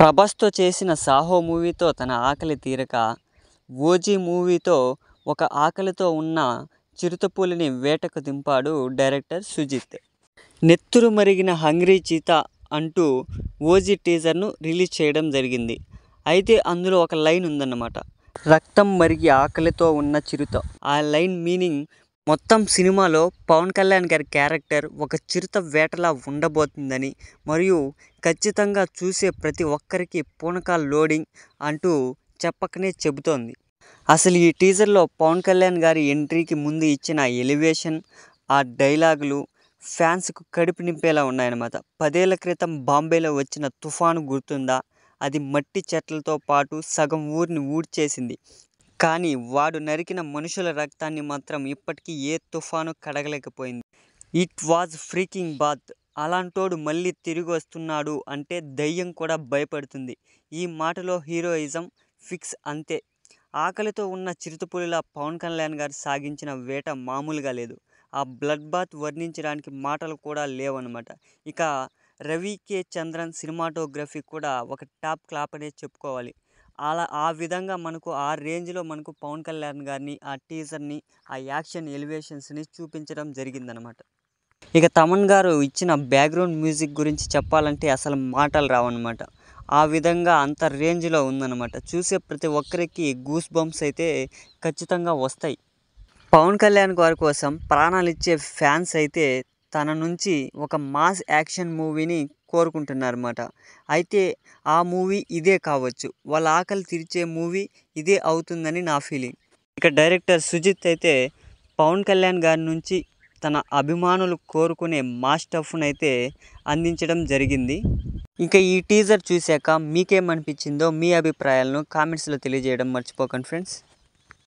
ప్రభాస్తో చేసిన సాహో మూవీతో తన ఆకలి తీరక ఓజీ మూవీతో ఒక ఆకలితో ఉన్న చిరుతపులిని వేటకు దింపాడు డైరెక్టర్ సుజిత్. నెత్తురు మరిగిన హంగ్రీ చీత అంటూ ఓజీ టీజర్ను రిలీజ్ చేయడం జరిగింది. అయితే అందులో ఒక లైన్ ఉందన్నమాట. రక్తం మరిగి ఆకలితో ఉన్న చిరుత. ఆ లైన్ మీనింగ్ మొత్తం సినిమాలో పవన్ కళ్యాణ్ గారి క్యారెక్టర్ ఒక చిరుత వేటలా ఉండబోతుందని మరియు ఖచ్చితంగా చూసే ప్రతి ఒక్కరికి పూనకాల లోడింగ్ అంటూ చెప్పకనే చెబుతోంది. అసలు ఈ టీజర్లో పవన్ కళ్యాణ్ గారి ఎంట్రీకి ముందు ఇచ్చిన ఎలివేషన్ ఆ డైలాగులు ఫ్యాన్స్కు కడుపు నింపేలా ఉన్నాయన్నమాట. పదేళ్ళ క్రితం బాంబేలో వచ్చిన తుఫాను గుర్తుందా? అది మట్టి చెట్లతో పాటు సగం ఊరిని ఊడ్చేసింది. కానీ వాడు నరికిన మనుషుల రక్తాన్ని మాత్రం ఇప్పటికీ ఏ తుఫాను కడగలేకపోయింది. ఇట్ వాజ్ ఫ్రీకింగ్ బాత్ అలాంటోడు మళ్ళీ తిరిగి వస్తున్నాడు అంటే దయ్యం కూడా భయపడుతుంది. ఈ మాటలో హీరోయిజం ఫిక్స్ అంతే. ఆకలితో ఉన్న చిరుతపులిలా పవన్ కళ్యాణ్ గారు సాగించిన వేట మామూలుగా లేదు. ఆ బ్లడ్ బాత్ వర్ణించడానికి మాటలు కూడా లేవన్నమాట. ఇక రవి కే చంద్రన్ సినిమాటోగ్రఫీ కూడా ఒక టాప్ క్లాప్ అనే చెప్పుకోవాలి. అలా ఆ విధంగా మనకు ఆ రేంజ్లో మనకు పవన్ కళ్యాణ్ గారిని ఆ టీజర్ని ఆ యాక్షన్ ఎలివేషన్స్ని చూపించడం జరిగిందనమాట. ఇక తమన్ గారు ఇచ్చిన బ్యాక్గ్రౌండ్ మ్యూజిక్ గురించి చెప్పాలంటే అసలు మాటలు రావన్నమాట ఆ విధంగా అంత రేంజ్లో ఉందన్నమాట చూసే ప్రతి ఒక్కరికి గూస్ బంప్స్ అయితే ఖచ్చితంగా వస్తాయి. పవన్ కళ్యాణ్ గారి కోసం ప్రాణాలు ఇచ్చే ఫ్యాన్స్ అయితే తన నుంచి ఒక మాస్ యాక్షన్ మూవీని కోరుకుంటున్నారన్నమాట. అయితే ఆ మూవీ ఇదే కావచ్చు. వాళ్ళ ఆకలి తీర్చే మూవీ ఇదే అవుతుందని నా ఫీలింగ్. ఇక డైరెక్టర్ సుజిత్ అయితే పవన్ కళ్యాణ్ గారి నుంచి తన అభిమానులు కోరుకునే మాస్ టఫ్ను అయితే అందించడం జరిగింది. ఇంకా ఈ టీజర్ చూశాక మీకేమనిపించిందో మీ అభిప్రాయాలను కామెంట్స్లో తెలియజేయడం మర్చిపోకండి ఫ్రెండ్స్.